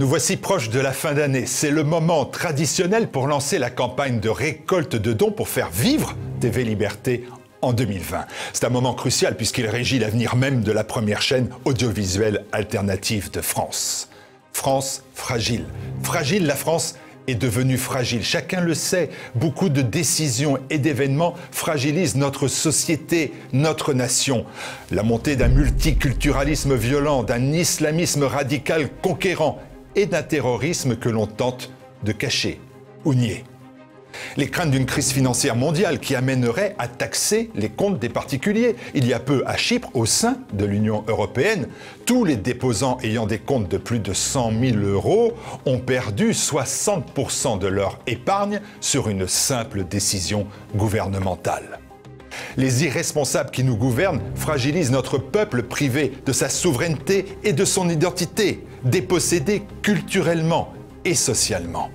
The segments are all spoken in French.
Nous voici proches de la fin d'année. C'est le moment traditionnel pour lancer la campagne de récolte de dons pour faire vivre TV Liberté en 2020. C'est un moment crucial puisqu'il régit l'avenir même de la première chaîne audiovisuelle alternative de France. France fragile. Fragile la France est devenue fragile. Chacun le sait, beaucoup de décisions et d'événements fragilisent notre société, notre nation. La montée d'un multiculturalisme violent, d'un islamisme radical conquérant et d'un terrorisme que l'on tente de cacher ou nier. Les craintes d'une crise financière mondiale qui amènerait à taxer les comptes des particuliers. Il y a peu à Chypre, au sein de l'Union européenne, tous les déposants ayant des comptes de plus de 100 000 euros ont perdu 60% de leur épargne sur une simple décision gouvernementale. Les irresponsables qui nous gouvernent fragilisent notre peuple privé de sa souveraineté et de son identité, dépossédé culturellement et socialement.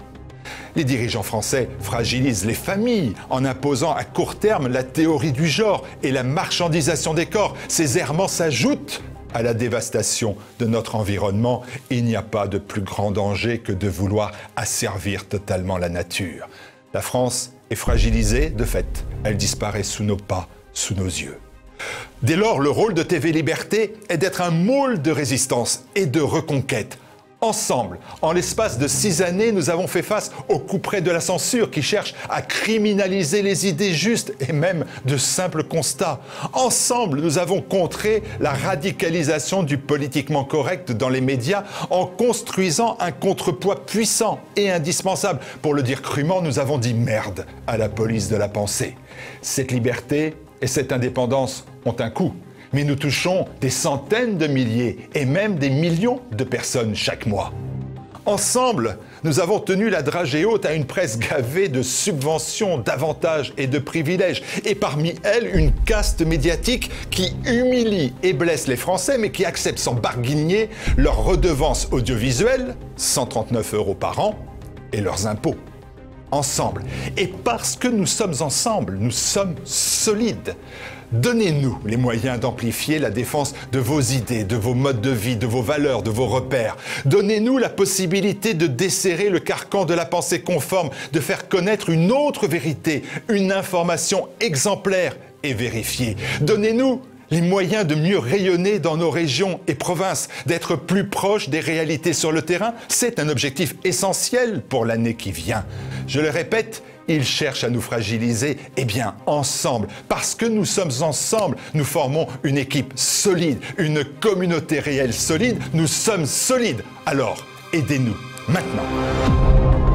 Les dirigeants français fragilisent les familles en imposant à court terme la théorie du genre et la marchandisation des corps. Ces errements s'ajoutent à la dévastation de notre environnement. Il n'y a pas de plus grand danger que de vouloir asservir totalement la nature. La France fragilisée, de fait. Elle disparaît sous nos pas, sous nos yeux. Dès lors, le rôle de TV Liberté est d'être un moule de résistance et de reconquête. Ensemble, en l'espace de six années, nous avons fait face au coup près de la censure qui cherche à criminaliser les idées justes et même de simples constats. Ensemble, nous avons contré la radicalisation du politiquement correct dans les médias en construisant un contrepoids puissant et indispensable. Pour le dire crûment, nous avons dit merde à la police de la pensée. Cette liberté et cette indépendance ont un coût mais nous touchons des centaines de milliers et même des millions de personnes chaque mois. Ensemble, nous avons tenu la dragée haute à une presse gavée de subventions, d'avantages et de privilèges, et parmi elles une caste médiatique qui humilie et blesse les Français, mais qui accepte sans barguigner leurs redevances audiovisuelles, 139 euros par an, et leurs impôts. Ensemble. Et parce que nous sommes ensemble, nous sommes solides. Donnez-nous les moyens d'amplifier la défense de vos idées, de vos modes de vie, de vos valeurs, de vos repères. Donnez-nous la possibilité de desserrer le carcan de la pensée conforme, de faire connaître une autre vérité, une information exemplaire et vérifiée. Donnez-nous les moyens de mieux rayonner dans nos régions et provinces, d'être plus proches des réalités sur le terrain, c'est un objectif essentiel pour l'année qui vient. Je le répète, ils cherchent à nous fragiliser. Eh bien, ensemble, parce que nous sommes ensemble, nous formons une équipe solide, une communauté réelle solide. Nous sommes solides. Alors, aidez-nous maintenant.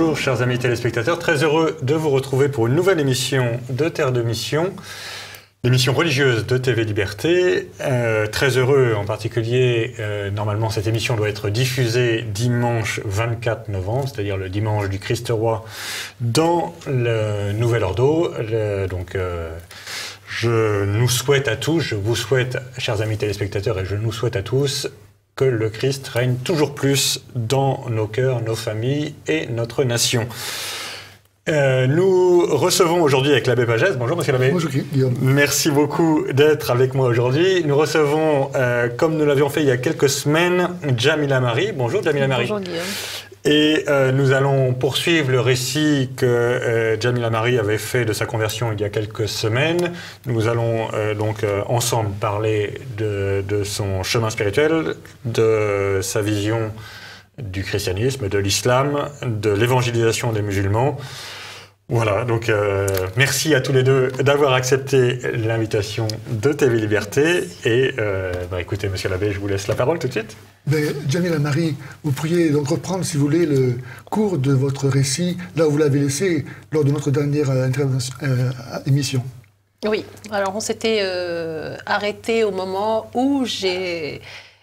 Bonjour chers amis téléspectateurs, très heureux de vous retrouver pour une nouvelle émission de Terre de Mission, l'émission religieuse de TV Liberté. Euh, très heureux en particulier, euh, normalement cette émission doit être diffusée dimanche 24 novembre, c'est-à-dire le dimanche du Christ Roi dans le Nouvel Ordo. donc euh, je nous souhaite à tous, je vous souhaite, chers amis téléspectateurs, et je nous souhaite à tous que le Christ règne toujours plus dans nos cœurs, nos familles et notre nation. Euh, nous recevons aujourd'hui avec l'abbé Pagès. Bonjour, monsieur l'abbé. Bonjour, Guillaume. Merci beaucoup d'être avec moi aujourd'hui. Nous recevons, euh, comme nous l'avions fait il y a quelques semaines, Jamila Marie. Bonjour, Jamila Marie. Bonjour, Guillaume. Et euh, nous allons poursuivre le récit que euh, Jamila Marie avait fait de sa conversion il y a quelques semaines. Nous allons euh, donc ensemble parler de, de, son chemin spirituel, de sa vision du christianisme, de l'islam, de l'évangélisation des musulmans. Voilà, donc euh, merci à tous les deux d'avoir accepté l'invitation de TV Liberté. Et euh, bah, écoutez, monsieur l'abbé, je vous laisse la parole tout de suite. Ben, Jamila Marie, vous pourriez donc reprendre, si vous voulez, le cours de votre récit, là où vous l'avez laissé lors de notre dernière euh, émission. Oui, alors on s'était arrêté au moment où j'ai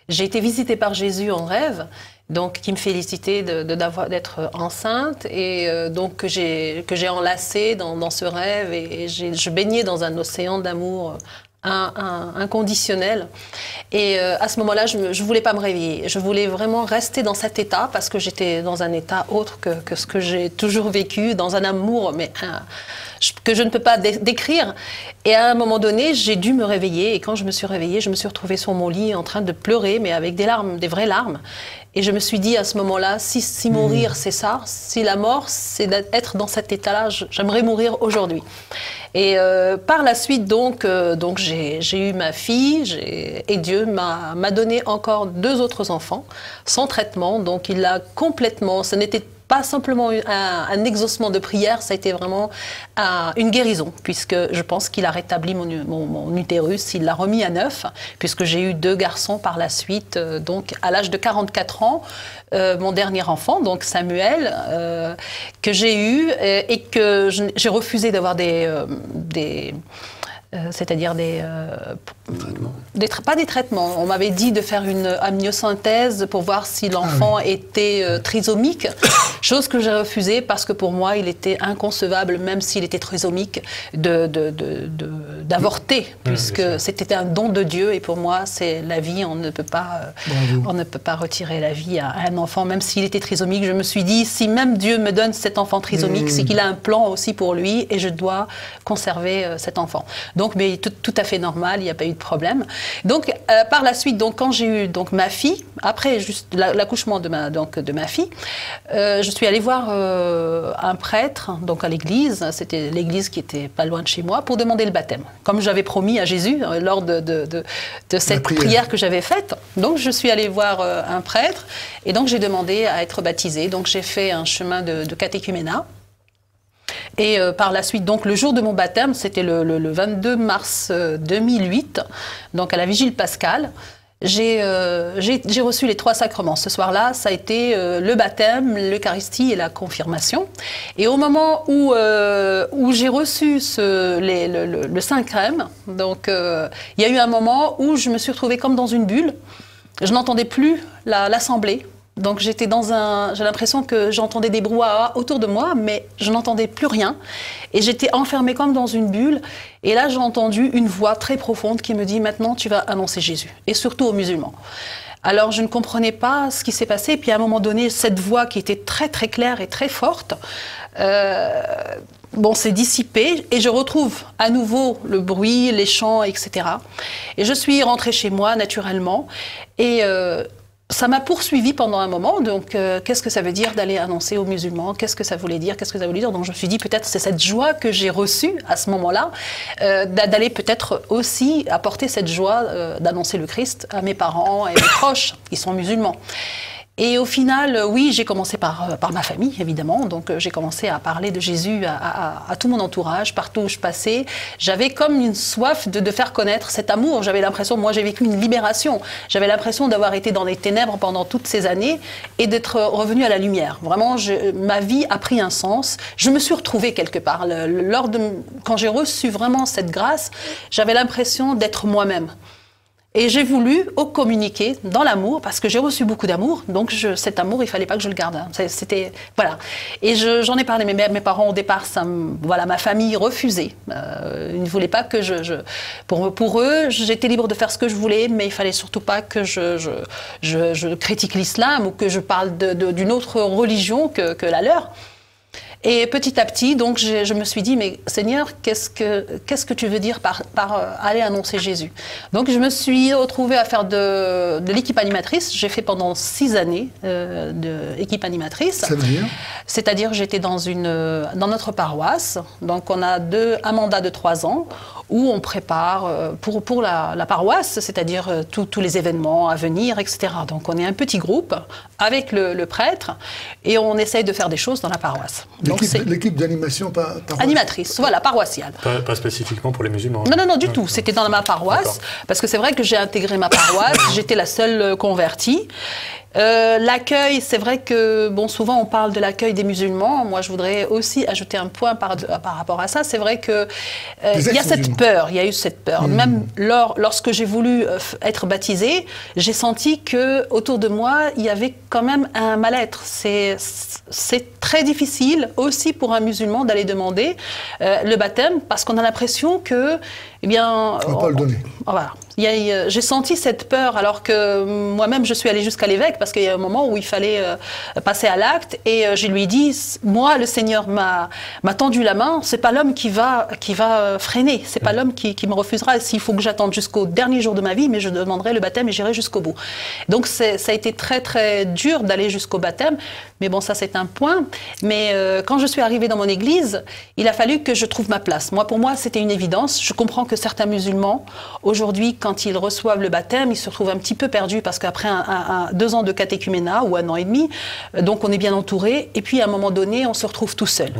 été visitée par Jésus en rêve donc qui me félicitait d'être enceinte et euh, donc que j'ai enlacé dans, dans, ce rêve et, je baignais dans un océan d'amour inconditionnel. Et euh, à ce moment-là, je ne voulais pas me réveiller. Je voulais vraiment rester dans cet état parce que j'étais dans un état autre que, que ce que j'ai toujours vécu, dans un amour, mais que je ne peux pas décrire. Et à un moment donné, j'ai dû me réveiller. Et quand je me suis réveillée, je me suis retrouvée sur mon lit en train de pleurer, mais avec des larmes, des vraies larmes. Et je me suis dit à ce moment-là, si, si mourir, hmm. c'est ça, si la mort, c'est d'être dans cet état-là, j'aimerais mourir aujourd'hui. Et euh, par la suite, donc, euh, donc j'ai eu ma fille, et Dieu m'a donné encore deux autres enfants sans traitement. Donc il a complètement, ce n'était pas simplement un, exaucement de prière, ça a été vraiment une guérison, puisque je pense qu'il a rétabli mon, utérus, il l'a remis à neuf, puisque j'ai eu deux garçons par la suite. Euh, donc, à l'âge de 44 ans, euh, mon dernier enfant, donc Samuel, euh, que j'ai eu et que j'ai refusé d'avoir des, des euh, c'est-à-dire des, euh, des, pas des traitements. On m'avait dit de faire une amniosynthèse pour voir si l'enfant ah était euh, trisomique, chose que j'ai refusée parce que pour moi il était inconcevable, même s'il était trisomique, d'avorter, de, de, puisque c'était un don de Dieu et pour moi c'est la vie. On ne peut pas, on ne peut pas retirer la vie à un enfant, même s'il était trisomique. Je me suis dit si même Dieu me donne cet enfant trisomique, c'est hmm. qu'il a un plan aussi pour lui et je dois conserver cet enfant. Donc, mais tout, à fait normal, il n'y a pas eu de problème. Donc, euh, par la suite, donc, quand j'ai eu donc, ma fille, après juste l'accouchement de ma, donc, de ma fille, euh, je suis allée voir euh, un prêtre donc à l'église, c'était l'église qui était pas loin de chez moi, pour demander le baptême, comme j'avais promis à Jésus lors de, de, de, cette prière. que j'avais faite. Donc, je suis allée voir un prêtre et donc j'ai demandé à être baptisée. Donc, j'ai fait un chemin de, de catéchuménat. Et euh, par la suite, donc le jour de mon baptême, c'était le, 22 mars 2008, euh, donc à la vigile pascale. Euh, j'ai reçu les trois sacrements. Ce soir-là, ça a été le baptême, l'Eucharistie et la confirmation. Et au moment où, où j'ai reçu le, Saint Crème, donc il y a eu un moment où je me suis retrouvée comme dans une bulle. Je n'entendais plus l'assemblée. Donc j'étais dans un, j'ai l'impression que j'entendais des brouhahas autour de moi, mais je n'entendais plus rien. Et j'étais enfermée comme dans une bulle. Et là, j'ai entendu une voix très profonde qui me dit maintenant, tu vas annoncer Jésus, et surtout aux musulmans. Alors je ne comprenais pas ce qui s'est passé. Et puis à un moment donné, cette voix qui était très très claire et très forte, euh, bon, s'est dissipée et je retrouve à nouveau le bruit, les chants, etc. Et je suis rentrée chez moi naturellement et euh, ça m'a poursuivi pendant un moment. Donc, euh, qu'est-ce que ça veut dire d'aller annoncer aux musulmans? Qu'est-ce que ça voulait dire? Qu'est-ce que ça voulait dire? Donc, je me suis dit peut-être c'est cette joie que j'ai reçue à ce moment-là, euh, d'aller peut-être aussi apporter cette joie euh, d'annoncer le Christ à mes parents et mes proches qui sont musulmans. Et au final, euh, oui, j'ai commencé par, euh, par ma famille, évidemment. Donc, euh, j'ai commencé à parler de Jésus à, à, tout mon entourage, partout où je passais. J'avais comme une soif de, de faire connaître cet amour. J'avais l'impression, moi, j'ai vécu une libération. J'avais l'impression d'avoir été dans les ténèbres pendant toutes ces années et d'être revenu à la lumière. Vraiment, je, ma vie a pris un sens. Je me suis retrouvée quelque part. lors de, quand j'ai reçu vraiment cette grâce, j'avais l'impression d'être moi-même. Et j'ai voulu au communiquer dans l'amour parce que j'ai reçu beaucoup d'amour. Donc je, cet amour, il fallait pas que je le garde. C'était voilà. Et j'en ai parlé. Mes, mes parents au départ, ça, voilà, ma famille refusait. Euh, ils ne voulaient pas que je. je pour, eux, j'étais libre de faire ce que je voulais, mais il fallait surtout pas que je, je critique l'islam ou que je parle d'une autre religion que, que la leur. Et petit à petit, donc, je, me suis dit, mais Seigneur, qu'est-ce que, qu'est-ce que tu veux dire par, par euh, aller annoncer Jésus? Donc, je me suis retrouvée à faire de, de l'équipe animatrice. J'ai fait pendant six années euh, d'équipe animatrice. Ça veut dire? C'est-à-dire, j'étais dans, une, dans notre paroisse. Donc, on a deux, un mandat de trois ans où on prépare euh, pour, pour la, la paroisse, c'est-à-dire euh, tous les événements à venir, etc. Donc, on est un petit groupe avec le, le prêtre et on essaye de faire des choses dans la paroisse. Donc, L'équipe c'est l'équipe d'animation par, animatrice, voilà, paroissiale. Pas, pas spécifiquement pour les musulmans. Non, non, non, du tout. C'était dans ma paroisse. Parce que c'est vrai que j'ai intégré ma paroisse. J'étais la seule convertie. Euh, l'accueil, c'est vrai que, bon, souvent on parle de l'accueil des musulmans. Moi, je voudrais aussi ajouter un point par, par rapport à ça. C'est vrai que euh, il y a cette peur, il y a eu cette peur. Même lors, lorsque j'ai voulu euh, être baptisée, j'ai senti que autour de moi, il y avait quand même un mal-être. C'est c'est très difficile aussi pour un musulman d'aller demander euh, le baptême parce qu'on a l'impression que, eh bien, On va pas le donner. voilà. J'ai senti cette peur alors que moi-même je suis allée jusqu'à l'évêque parce qu'il y a un moment où il fallait euh, passer à l'acte et euh, je lui ai dit moi le Seigneur m'a m'a tendu la main. C'est pas l'homme qui va qui va euh, freiner. C'est pas l'homme qui, qui me refusera. S'il faut que j'attende jusqu'au dernier jour de ma vie mais je demanderai le baptême et j'irai jusqu'au bout. Donc ça a été très très dur d'aller jusqu'au baptême mais bon ça c'est un point. Mais euh, quand je suis arrivée dans mon église il a fallu que je trouve ma place. Moi pour moi c'était une évidence. Je comprends que certains musulmans aujourd'hui quand ils reçoivent le baptême ils se retrouvent un petit peu perdus parce qu'après un, un- un- deux ans de catéchuménat ou un an et demi euh, donc on est bien entouré. Et puis à un moment donné on se retrouve tout seul.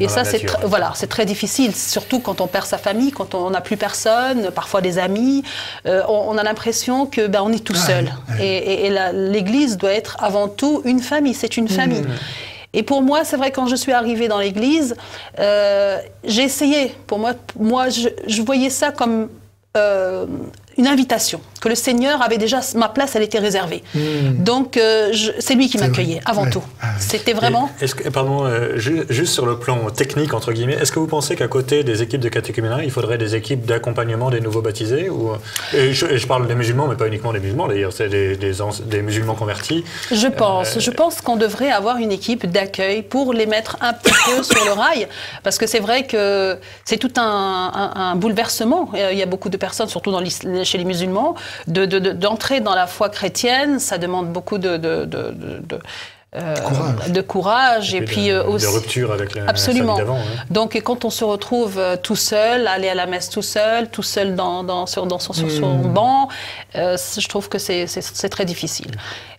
Et ça c'est tr- voilà c'est très difficile surtout quand on perd sa famille quand on n'a plus personne parfois des amis. Euh, on, on a l'impression que ben on est tout Ouais, seul. et, et- et la- l'église doit être avant tout une famille. C'est une famille et pour moi, c'est vrai, quand je suis arrivée dans l'église, euh, j'ai essayé. Pour moi, moi je, je voyais ça comme euh, une invitation, que le Seigneur avait déjà, ma place, elle était réservée. Donc, euh, c'est lui qui m'accueillait, avant Ouais. tout. Ah. C'était vraiment... Et Est-ce que, pardon, euh, ju- juste sur le plan technique, entre guillemets, est-ce que vous pensez qu'à côté des équipes de catéchuménat, il faudrait des équipes d'accompagnement des nouveaux baptisés ou, et je, et je parle des musulmans, mais pas uniquement des musulmans, d'ailleurs, c'est des, des, ans- des musulmans convertis. Je pense. Euh, Je pense qu'on devrait avoir une équipe d'accueil pour les mettre un petit peu sur le rail, parce que c'est vrai que c'est tout un, un- un bouleversement. Il y a beaucoup de personnes, surtout dans chez les musulmans, de- de- de- d'entrer dans la foi chrétienne. Ça demande beaucoup de, de- de- de- de, euh, Courage. de courage et, puis de, euh, aussi de rupture avec la, Absolument. d'avant. hein. Donc, et quand on se retrouve euh, tout seul, aller à la messe tout seul, tout seul dans, dans- sur, dans son, sur son banc, euh, c- je trouve que c'est- c'est c'est très difficile.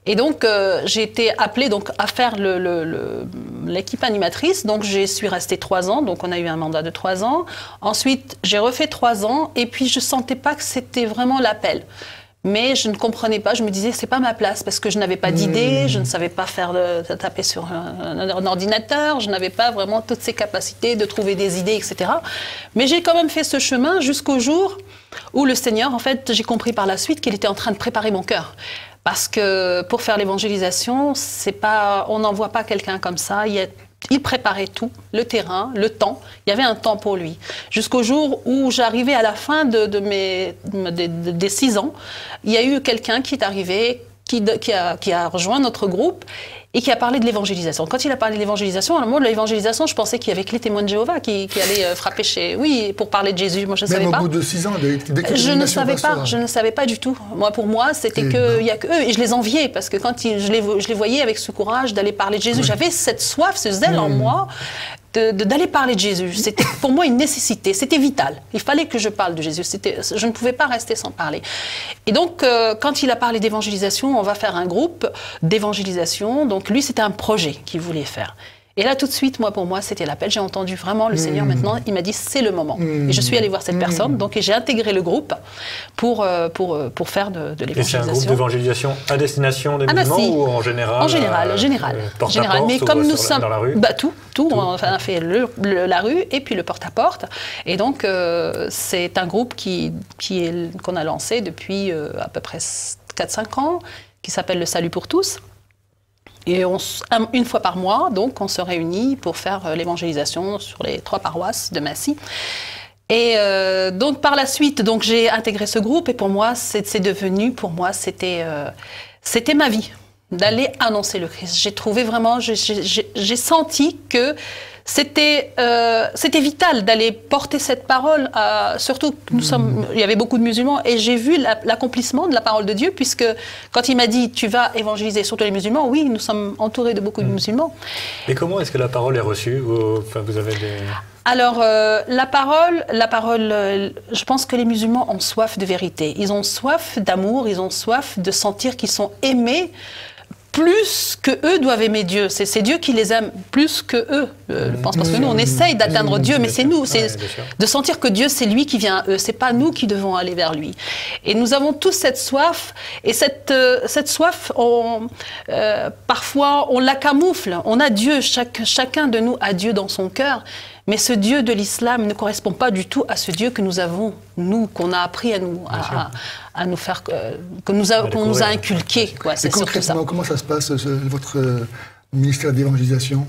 Et donc, euh, j'ai été appelée donc, à faire le- le- le- l'équipe animatrice. Donc, je suis restée trois ans. Donc, on a eu un mandat de trois ans. Ensuite, j'ai refait trois ans. Et puis, je sentais pas que c'était vraiment l'appel. Mais je ne comprenais pas, je me disais c'est pas ma place parce que je n'avais pas d'idée, je ne savais pas faire taper sur un, un ordinateur, je n'avais pas vraiment toutes ces capacités de trouver des idées, etc. Mais j'ai quand même fait ce chemin jusqu'au jour où le Seigneur, en fait, j'ai compris par la suite qu'il était en train de préparer mon cœur. Parce que pour faire l'évangélisation, c'est pas, on n'envoie pas quelqu'un comme ça. Il préparait tout, le terrain, le temps. Il y avait un temps pour lui. Jusqu'au jour où j'arrivais à la fin de, mes, de- de- des six ans, il y a eu quelqu'un qui est arrivé, qui a, qui a rejoint notre groupe et qui a parlé de l'évangélisation. Quand il a parlé de l'évangélisation, à un moment de l'évangélisation, je pensais qu'il y avait que les témoins de Jéhovah qui, qui allaient euh, frapper chez... Oui, pour parler de Jésus, moi je ne savais Même pas. au bout de six ans dès- que Je ne savais pas, je ne savais pas du tout. Moi, pour moi, c'était Eh que ben. il y a que eux, et je les enviais parce que quand ils- je, les, vo- je les voyais avec ce courage d'aller parler de Jésus, j'avais cette soif, ce zèle en moi d'aller parler de Jésus. C'était pour moi une nécessité, c'était vital. Il fallait que je parle de Jésus. Je ne pouvais pas rester sans parler. Et donc, euh, quand il a parlé d'évangélisation, on va faire un groupe d'évangélisation. Donc, lui, c'était un projet qu'il voulait faire. Et là, tout de suite, moi, pour moi, c'était l'appel. J'ai entendu vraiment le Seigneur maintenant. Il m'a dit, c'est le moment. Et je suis allée voir cette personne. Donc, j'ai intégré le groupe pour, euh, pour, euh, pour faire de, de Et c'est un groupe l'évangélisation. d'évangélisation à destination des Ah bah musulmans si. ou en général En général, euh, général, euh, porte général. porte Mais comme nous sommes, dans la rue bah tout, tout, on a fait le- le- la rue et puis le porte-à-porte. Et donc euh, c'est un groupe qui, qui est qu'on a lancé depuis euh, à peu près 4-5 ans, qui s'appelle le Salut pour tous. Et une fois par mois, donc, on se réunit pour faire euh, l'évangélisation sur les trois paroisses de Massy. Et euh, donc par la suite, donc j'ai intégré ce groupe et pour moi, c'est devenu, pour moi, c'était euh, c'était ma vie d'aller annoncer le Christ. J'ai trouvé vraiment, j'ai senti que c'était euh, c'était vital d'aller porter cette parole, à, surtout que nous sommes, il y avait beaucoup de musulmans, et j'ai vu l'accomplissement de la parole de Dieu, puisque quand il m'a dit tu vas évangéliser surtout les musulmans, oui, nous sommes entourés de beaucoup de mm. musulmans. Et comment est-ce que la parole est reçue? Enfin, vous avez des... Alors, euh, la parole, la parole euh, je pense que les musulmans ont soif de vérité. Ils ont soif d'amour, ils ont soif de sentir qu'ils sont aimés plus que eux doivent aimer Dieu. C'est Dieu qui les aime plus que eux. Euh, je pense parce que nous, on essaye d'atteindre Dieu, mais c'est nous. C'est de sentir que Dieu, c'est lui qui vient à eux. C'est pas nous qui devons aller vers lui. Et nous avons tous cette soif. Et cette, euh, cette soif, on, euh, parfois, on la camoufle. On a Dieu. Chaque, chacun de nous a Dieu dans son cœur. Mais ce Dieu de l'islam ne correspond pas du tout à ce Dieu que nous avons, nous, qu'on a appris à nous, à, nous faire, euh, que nous qu'on nous a inculqué. Quoi, Et concrètement, comment ça se passe, votre euh, ministère d'évangélisation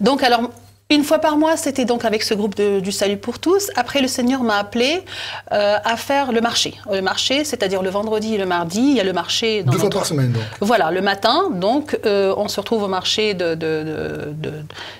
Donc, alors, une fois par mois, c'était donc avec ce groupe du Salut pour tous. Après, le Seigneur m'a appelé euh, à faire le marché. Le marché, c'est-à-dire le vendredi et le mardi, il y a le marché. Dans Deux fois par semaine, donc. Voilà, le matin, donc, euh, on se retrouve au marché de, de,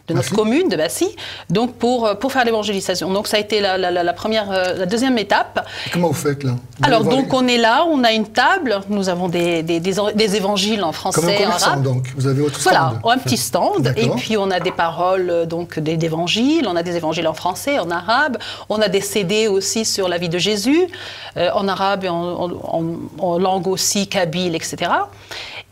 de, notre commune, de Bassy, donc pour, pour faire l'évangélisation. Donc, ça a été la, la, première, euh, la deuxième étape. comment vous faites là? Alors, donc, on est là, on a une table, nous avons des, des, des, évangiles en français, Comme un en arabe. donc, vous avez votre stand. Voilà, un petit stand, et puis on a des paroles, donc d'évangiles, on a des évangiles en français, en arabe, on a des CD aussi sur la vie de Jésus, euh, en arabe et en, langue aussi kabyle, etc.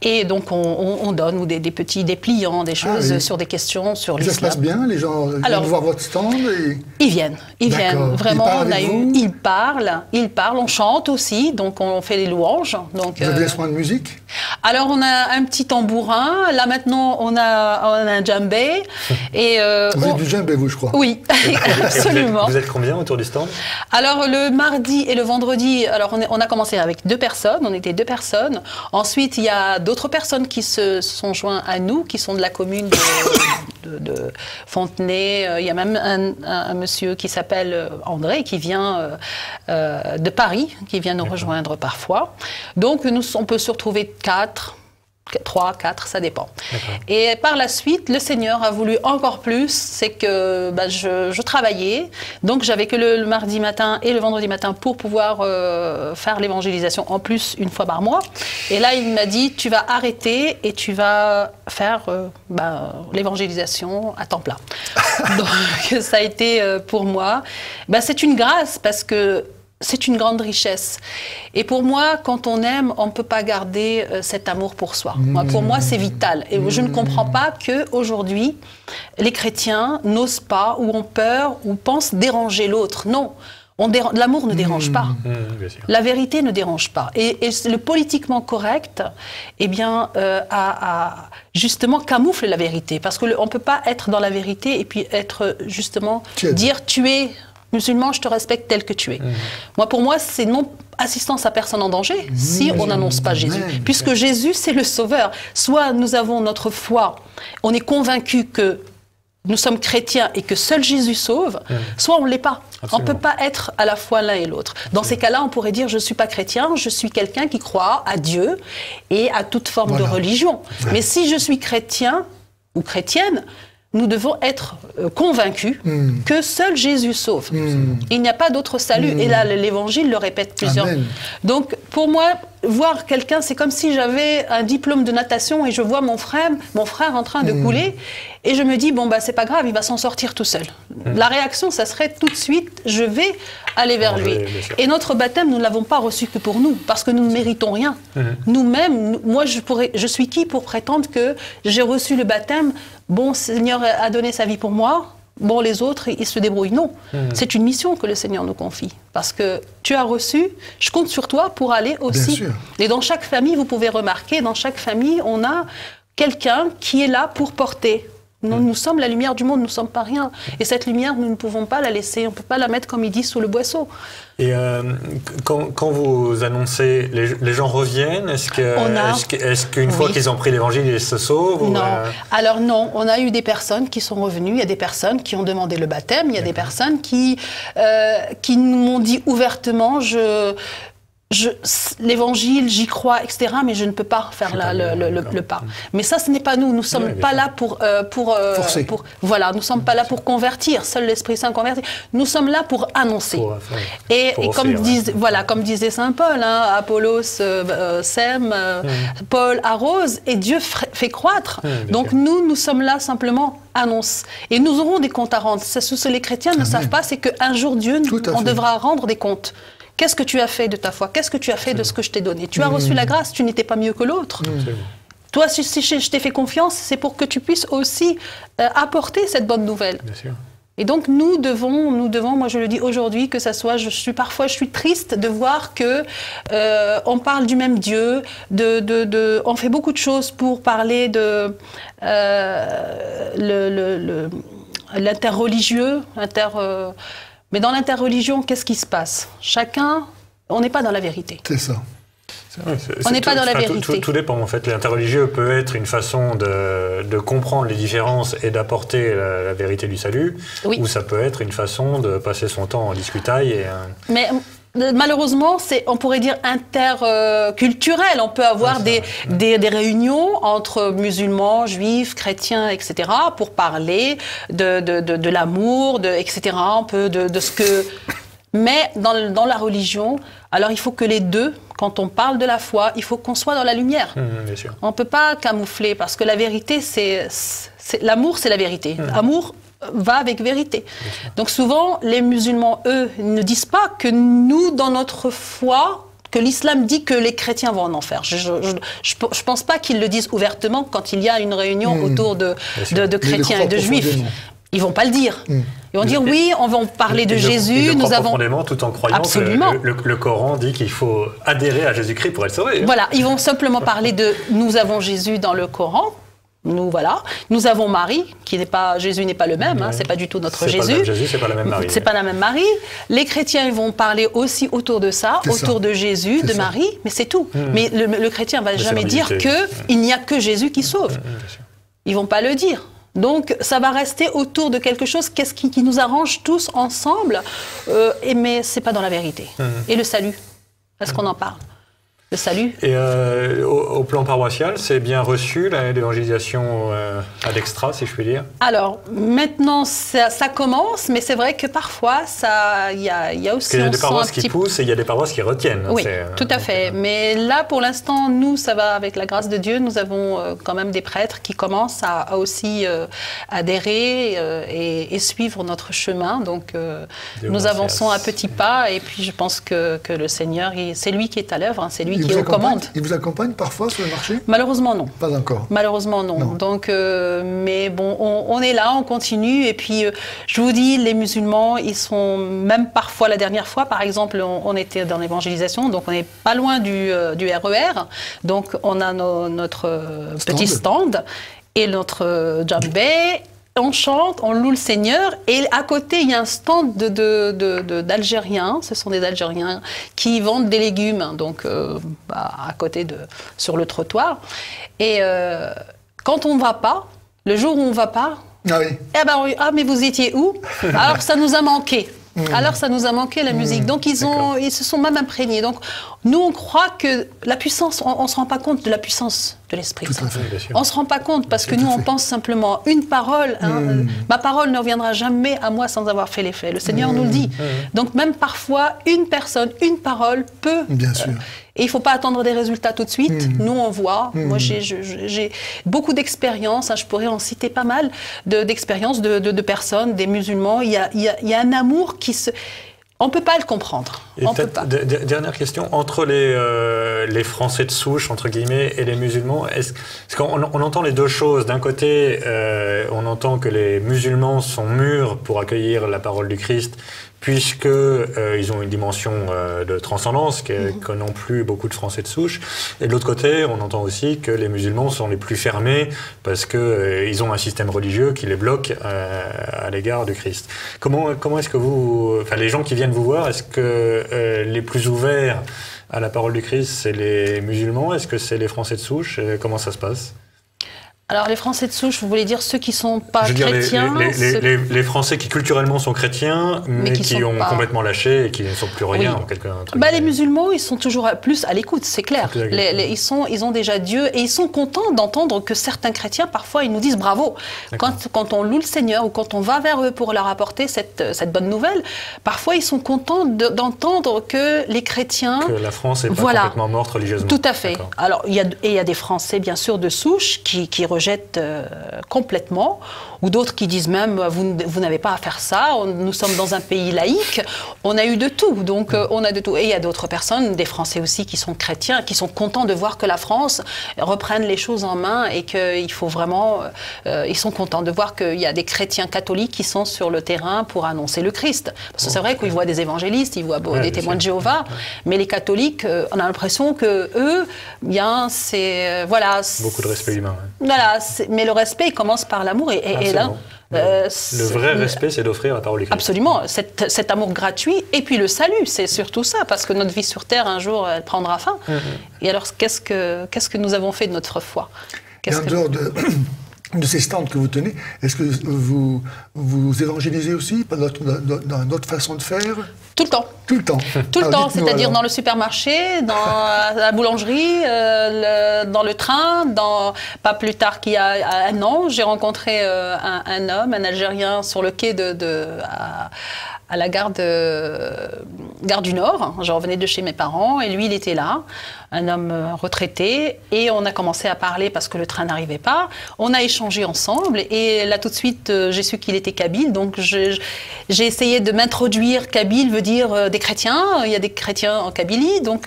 Et donc, on, donne ou des, petits dépliants, des ah choses sur des questions sur l'islam. Ça se passe bien Les gens viennent voir votre stand Ils viennent, ils viennent. Vraiment, ils on a eu, ils parlent, ils parlent, on chante aussi, donc on fait des louanges. Donc, Vous avez des euh, instruments de musique? Alors, on a un petit tambourin. Là, maintenant, on a, on a un djembé. et, euh, vous avez du djembé, vous, je crois Oui, absolument. Vous êtes, combien autour du stand? Alors, le mardi et le vendredi, alors on, on a commencé avec deux personnes, on était deux personnes. Ensuite, il y a d'autres personnes qui se sont joints à nous, qui sont de la commune de, Fontenay. Euh, il y a même un, monsieur qui s'appelle euh, André, qui vient euh, de Paris, qui vient nous rejoindre parfois. Donc, nous, on peut se retrouver quatre 3, 4, ça dépend. Et par la suite, le Seigneur a voulu encore plus, c'est que bah, je, travaillais, donc j'avais que le, mardi matin et le vendredi matin pour pouvoir euh, faire l'évangélisation en plus une fois par mois. Et là, il m'a dit, tu vas arrêter et tu vas faire euh, bah, l'évangélisation à temps plein. donc ça a été euh, pour moi, bah, c'est une grâce parce que c'est une grande richesse. Et pour moi, quand on aime, on ne peut pas garder euh, cet amour pour soi. pour moi, c'est vital. Et je ne comprends pas qu'aujourd'hui, les chrétiens n'osent pas, ou ont peur, ou pensent déranger l'autre. Non. L'amour ne dérange pas. Mmh, La vérité ne dérange pas. Et, le politiquement correct, eh bien, euh, a, justement camoufle la vérité. Parce qu'on ne peut pas être dans la vérité et puis être justement, dire tu es musulman, je te respecte tel que tu es. Mmh. Moi, pour moi, c'est non assistance à personne en danger si mmh. on n'annonce pas Jésus. Puisque Jésus, c'est le sauveur. Soit nous avons notre foi, on est convaincu que nous sommes chrétiens et que seul Jésus sauve, mmh. soit on ne l'est pas. On ne peut pas être à la fois l'un et l'autre. Dans ces cas-là, on pourrait dire je ne suis pas chrétien, je suis quelqu'un qui croit à Dieu et à toute forme de religion. Mais si je suis chrétien ou chrétienne, nous devons être euh, convaincus hmm. que seul Jésus sauve. Hmm. Il n'y a pas d'autre salut. Et là, hmm. l'Évangile le répète plusieurs. Donc, pour moi, voir quelqu'un, c'est comme si j'avais un diplôme de natation et je vois mon frère, mon frère en train de couler, et je me dis bon bah c'est pas grave, il va s'en sortir tout seul. La réaction, ça serait tout de suite, je vais aller vers lui. Et notre baptême, nous ne l'avons pas reçu que pour nous, parce que nous ne méritons rien. Nous-mêmes, moi, je pourrais, je suis qui pour prétendre que j'ai reçu le baptême? Bon, Seigneur a donné sa vie pour moi, bon, les autres, ils se débrouillent. Non, hmm. c'est une mission que le Seigneur nous confie. Parce que tu as reçu, je compte sur toi pour aller aussi. Et dans chaque famille, vous pouvez remarquer, dans chaque famille, on a quelqu'un qui est là pour porter nous, nous, sommes la lumière du monde, nous ne sommes pas rien. Et cette lumière, nous ne pouvons pas la laisser, on ne peut pas la mettre, comme il dit, sous le boisseau. Et euh, quand, vous annoncez, les, gens reviennent Est-ce qu'une est fois qu'ils ont pris l'évangile, ils se sauvent Non. Euh? Alors non, on a eu des personnes qui sont revenues, il y a des personnes qui ont demandé le baptême, il y a des personnes qui, euh, qui nous m'ont dit ouvertement, je l'évangile, j'y crois, etc., mais je ne peux pas faire le, pas. Mais ça, ce n'est pas nous. Nous ne sommes pas là pour, euh, pour, euh, pour, Voilà, nous ne sommes pas là pour convertir. Seul l'Esprit Saint convertit. Nous sommes là pour annoncer. et, comme, voilà, comme disait Saint Paul, hein, Apollos euh, sème, mm. Paul arrose, et Dieu fait croître. Donc nous, nous sommes là simplement annonce. Et nous aurons des comptes à rendre. Ce que les chrétiens ne savent pas, c'est qu'un jour, Dieu, on devra rendre des comptes. Qu'est-ce que tu as fait de ta foi? Qu'est-ce que tu as fait de ce que je t'ai donné? Tu as reçu la grâce, tu n'étais pas mieux que l'autre. Toi, si, je t'ai fait confiance, c'est pour que tu puisses aussi euh, apporter cette bonne nouvelle. Et donc nous devons, nous devons, moi je le dis aujourd'hui, que ça soit, je suis parfois, je suis triste de voir que euh, on parle du même Dieu, de, de, on fait beaucoup de choses pour parler de euh, le, l'interreligieux, inter, mais dans l'interreligion, qu'est-ce qui se passe? Chacun, on n'est pas dans la vérité. C'est ça. on n'est pas dans la vérité. Tout, dépend en fait. L'interreligieux peut être une façon de, comprendre les différences et d'apporter la, vérité du salut, ou ça peut être une façon de passer son temps en discutaille. Et, Mais malheureusement, c'est, on pourrait dire interculturel. On peut avoir des, des, réunions entre musulmans, juifs, chrétiens, etc., pour parler de, de, de, l'amour, de, etc., un peu de, ce que... Mais dans, dans, la religion, alors il faut que les deux, quand on parle de la foi, il faut qu'on soit dans la lumière. Mmh, bien sûr. On ne peut pas camoufler, parce que la vérité, c'est... L'amour, c'est la vérité. Mmh. Amour, va avec vérité. Donc souvent, les musulmans, eux, ne disent pas que nous, dans notre foi, que l'islam dit que les chrétiens vont en enfer. Je ne pense pas qu'ils le disent ouvertement quand il y a une réunion hmm. autour de, de, chrétiens et de juifs. Ils vont pas le dire. Hmm. Ils vont dire oui, on va parler de Jésus. nous avons profondément tout en croyant Absolument. que le, Coran dit qu'il faut adhérer à Jésus-Christ pour être sauvé. Voilà, ils vont simplement parler de nous avons Jésus dans le Coran. Nous voilà. Nous avons Marie, qui n'est pas Jésus n'est pas le même. Hein, c'est pas du tout notre Jésus. Jésus, c'est pas la même Marie. C'est pas la même Marie. Les chrétiens vont parler aussi autour de ça, autour de Jésus, de Marie, mais c'est tout. Hmm. Mais le, chrétien va jamais dire que hmm. il n'y a que Jésus qui sauve. Hmm, Ils vont pas le dire. Donc ça va rester autour de quelque chose qu'est-ce qui, nous arrange tous ensemble, euh, et, mais c'est pas dans la vérité. Et le salut, est-ce qu'on en parle? Le salut. Et euh, au, plan paroissial, c'est bien reçu l'évangélisation euh, à l'extra, si je puis dire? Alors, maintenant, ça, commence, mais c'est vrai que parfois, il y a, y a aussi... Il y a des paroisses qui poussent et il y a des paroisses qui retiennent. Oui, euh, tout à fait. Mais là, pour l'instant, nous, ça va avec la grâce de Dieu. Nous avons quand même des prêtres qui commencent à, aussi adhérer et, suivre notre chemin. Donc, nous avançons à petits pas et puis je pense que, que le Seigneur, c'est lui qui est à l'œuvre, hein. c'est lui il vous accompagne, Il vous accompagne parfois sur le marché Malheureusement non. Pas encore. Malheureusement non. Donc, euh, mais bon, on, est là, on continue. Et puis, euh, je vous dis, les musulmans, ils sont même parfois la dernière fois, par exemple, on, était dans l'évangélisation, donc on n'est pas loin du, RER. Euh, e donc, on a notre petit stand et notre djambé on chante, on loue le Seigneur, et à côté, il y a un stand d'Algériens, ce sont des Algériens qui vendent des légumes, donc euh, bah, à côté de, sur le trottoir. Et euh, quand on ne va pas, le jour où on ne va pas, ah, oui. eh ben, ah mais vous étiez où? Alors ça nous a manqué. Mmh. Alors ça nous a manqué la musique. Mmh. Donc ils, ont, ils se sont même imprégnés. Donc nous on croit que la puissance, on ne se rend pas compte de la puissance de l'Esprit. On ne se rend pas compte parce que nous, on pense simplement une parole. Hein, hmm. euh, ma parole ne reviendra jamais à moi sans avoir fait l'effet. Le Seigneur nous le dit. Hmm. Donc même parfois, une personne, une parole peut... Bien sûr. Euh, et il ne faut pas attendre des résultats tout de suite. Hmm. Nous, on voit. Moi, j'ai beaucoup d'expériences. Hein, je pourrais en citer pas mal d'expériences de, de, personnes, des musulmans. Il y a, il y a, il y a un amour qui se on ne peut pas le comprendre. Et Dernière question, entre les, euh, les Français de souche, entre guillemets, et les musulmans, est-ce qu'on on entend les deux choses. D'un côté, euh, on entend que les musulmans sont mûrs pour accueillir la parole du Christ puisque euh, ils ont une dimension euh, de transcendance mhm. que, n'ont plus beaucoup de Français de souche. Et de l'autre côté, on entend aussi que les musulmans sont les plus fermés parce qu'ils euh, ont un système religieux qui les bloque à l'égard du Christ. Comment, comment est-ce que vous, enfin les gens qui viennent vous voir, est-ce que les plus ouverts à la parole du Christ, c'est les musulmans? Est-ce que c'est les Français de souche? Comment ça se passe? Alors les Français de souche, vous voulez dire ceux qui sont pas chrétiens les, Français qui culturellement sont chrétiens, mais, qui, ont complètement lâché et qui ne sont plus rien en quelque bah, Les musulmans, ils sont toujours plus à l'écoute, c'est clair. ils, sont, ils ont déjà Dieu et ils sont contents d'entendre que certains chrétiens, parfois, ils nous disent bravo. Quand, quand, on loue le Seigneur ou quand on va vers eux pour leur apporter cette, cette bonne nouvelle, parfois ils sont contents d'entendre que les chrétiens... Que la France est pas complètement morte religieusement. Tout à fait. Alors, il y a, et il y a des Français, bien sûr, de souche qui, qui rejettent euh, complètement, ou d'autres qui disent même vous, vous n'avez pas à faire ça, nous sommes dans un pays laïque, on a eu de tout, donc euh, on a de tout. Et il y a d'autres personnes, des Français aussi, qui sont chrétiens, qui sont contents de voir que la France reprenne les choses en main et qu'il faut vraiment, euh, ils sont contents de voir qu'il y a des chrétiens catholiques qui sont sur le terrain pour annoncer le Christ. Parce que c'est vrai qu'ils voient des évangélistes, ils voient des témoins de Jéhovah, mais les catholiques, on a l'impression que eux, bien, c'est voilà. Beaucoup de respect humain. Voilà, mais le respect commence par l'amour. Et, et, là, euh, le vrai respect, c'est d'offrir la parole Christ. Absolument, cet, cet, amour gratuit et puis le salut, c'est surtout ça, parce que notre vie sur terre, un jour, elle prendra fin. Mm-hmm. Et alors, qu'est-ce que, qu'est-ce que nous avons fait de notre foi? En dehors de, de ces stands que vous tenez, est-ce que vous, vous évangélisez aussi dans notre façon de faire? Tout le temps. Tout le temps. Tout le temps, c'est-à-dire dans le supermarché, dans la boulangerie, euh, dans le train, dans, pas plus tard qu'il y a un an, j'ai rencontré euh, un, homme, un Algérien, sur le quai de, de à la gare, de, gare du Nord. Je revenais de chez mes parents et lui, il était là, un homme euh, retraité. Et on a commencé à parler parce que le train n'arrivait pas. On a échangé ensemble et là, tout de suite, euh, j'ai su qu'il était kabyle. Donc, j'ai essayé de m'introduire. Kabyle veut dire euh, des chrétiens. Il y a des chrétiens en Kabylie. Donc,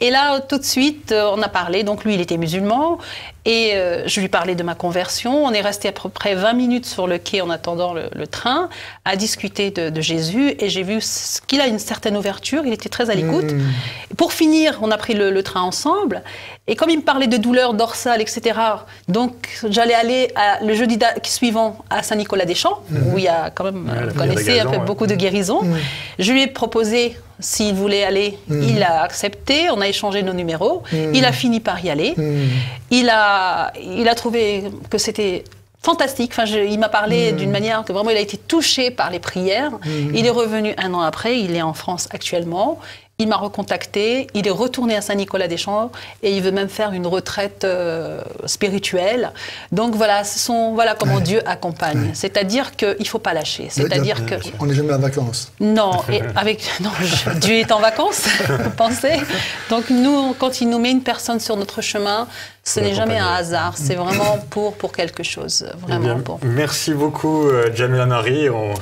et là, tout de suite, on a parlé. Donc, lui, il était musulman. Et je lui parlais de ma conversion. On est resté à peu près 20 minutes sur le quai en attendant le, train à discuter de, de Jésus et j'ai vu qu'il a une certaine ouverture, il était très à l'écoute. Hmm. Pour finir, on a pris le, train ensemble et comme il me parlait de douleurs dorsales, etc., donc j'allais aller le jeudi suivant à Saint-Nicolas-des-Champs, hmm. où il y a quand même, vous connaissez, un peu, beaucoup de guérisons. Hmm. Je lui ai proposé s'il voulait aller, il a accepté, on a échangé nos numéros, il a fini par y aller. Il, a, il a trouvé que c'était fantastique. Enfin, il m'a parlé mmh. d'une manière que vraiment il a été touché par les prières. Mmh. Il est revenu un an après, il est en France actuellement. Il m'a recontacté, il est retourné à Saint-Nicolas-des-Champs et il veut même faire une retraite euh, spirituelle. Donc voilà, ce sont, voilà comment Dieu accompagne. C'est-à-dire qu'il ne faut pas lâcher. C'est-à-dire que... On n'est jamais en vacances. Non, et avec, non Dieu est en vacances, vous pensez? Donc nous, quand il nous met une personne sur notre chemin, ce n'est jamais un hasard, c'est vraiment pour, pour quelque chose. Vraiment eh pour. Merci beaucoup, euh, Jamila Marie. on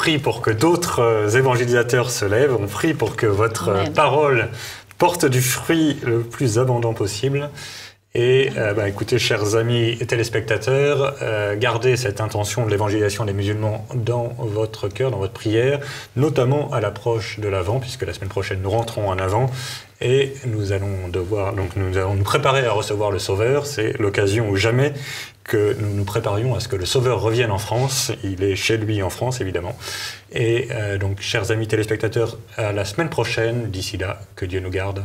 prie pour que d'autres euh, évangélisateurs se lèvent, on prie pour que votre parole porte du fruit le plus abondant possible. Et euh, bah, écoutez, chers amis et téléspectateurs, euh, gardez cette intention de l'évangélisation des musulmans dans votre cœur, dans votre prière, notamment à l'approche de l'Avent, puisque la semaine prochaine nous rentrons en Avant et nous allons devoir donc nous allons nous préparer à recevoir le Sauveur. C'est l'occasion ou jamais que nous nous préparions à ce que le Sauveur revienne en France. Il est chez lui en France, évidemment. Et euh, donc, chers amis téléspectateurs, à la semaine prochaine. D'ici là, que Dieu nous garde.